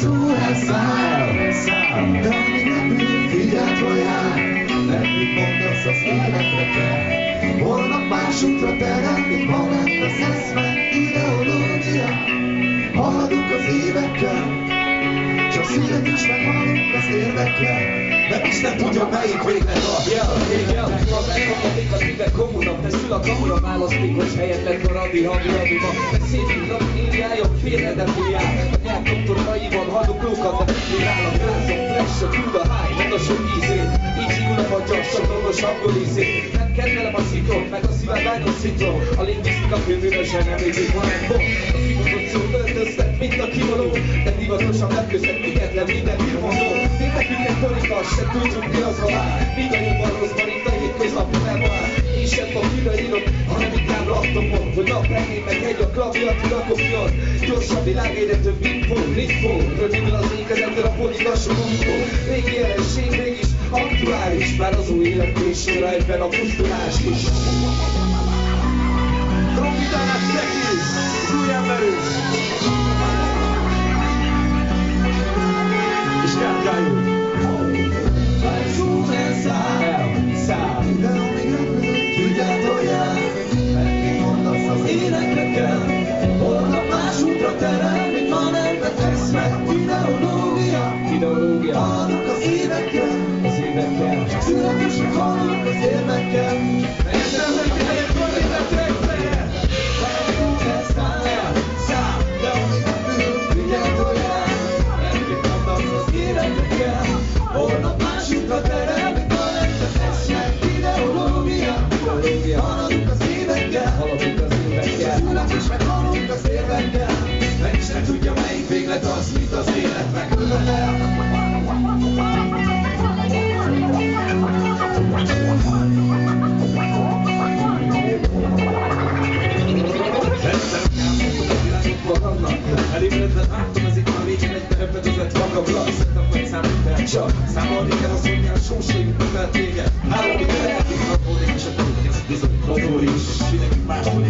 De figyeld, hol jár, mert mit mondasz, az életre kell. Holnap más útra terel, mint ma lett az eszme, ideológia. Haladunk az évekkel, csak szívet is meghalunk az érvekkel, de Isten tudja, melyik véglet a Ja, ja, ha megfogadik a szívek komuna, te szül a kamura választék, hogy helyet lett a havi radiba. Meg szép nap írjájon, félre fújjál. A a grázom, flash, a küld a háj, meg a sok ízét. Így hívul a magyar, sablongos angol ízét. Nem kedvelem a szitron, meg a szívem vágott szitron. A lingvisztika főművesen nem érzik, van egy pont. A kibontott szó öltöztet, mint a kivaló. De divatosan lepköztet, független minden hírmondó. Tényleg korikas, se tudjuk mi az halál. Mindannyian rosszban itt a hétköznapi elvár. Én sem a kidaírok, hanem laptopon. Hogy napregény meg egy a klaviatúra kopjon. Gyorsan világérető info, info. Rövidül az ékezettel a poligasú munkó. Régi jelenség, mégis aktuális. Már az új életés sorra egyben a pusztulás is. Trombitánát neki, új ember terel, mint ma nem, de eszme, ideológia. Ideológia. Haladunk az évekkel, Az évekkel. születésre halunk az érvekkel. Véglet az, mint az élet megölel a végén egy. Szerintem majd számít el csak. Számolni kell az olyan sóség, mivel téged. Három éve fordít, és a tudod, ez bizony notórius. És mindenki második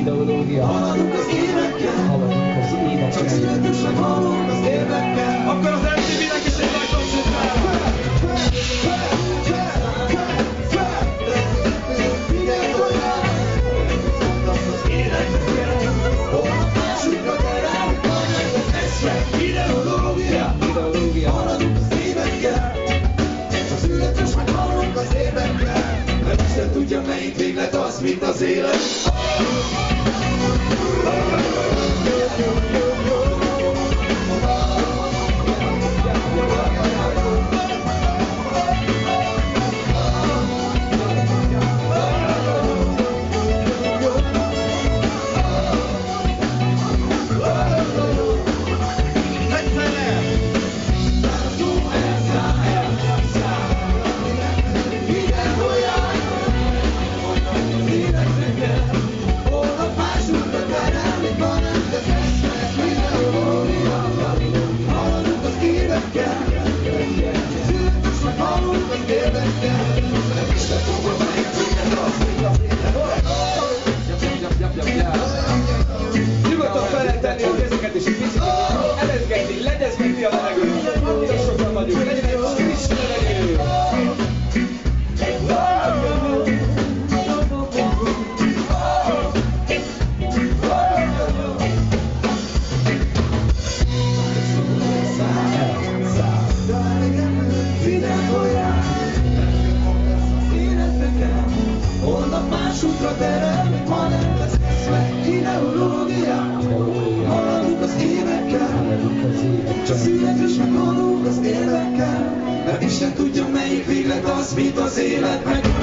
ideológia. Haladunk az évekkel, Haladunk az csak évekkel. születésre halunk az érvekkel Akkor az MTV-nek is egy nagy melyik véglet az, mint az élet Let us get the, let us get the other. Csak szület is meghalunk az érvekkel, mert Isten tudja melyik véglet az, mint az élet rá.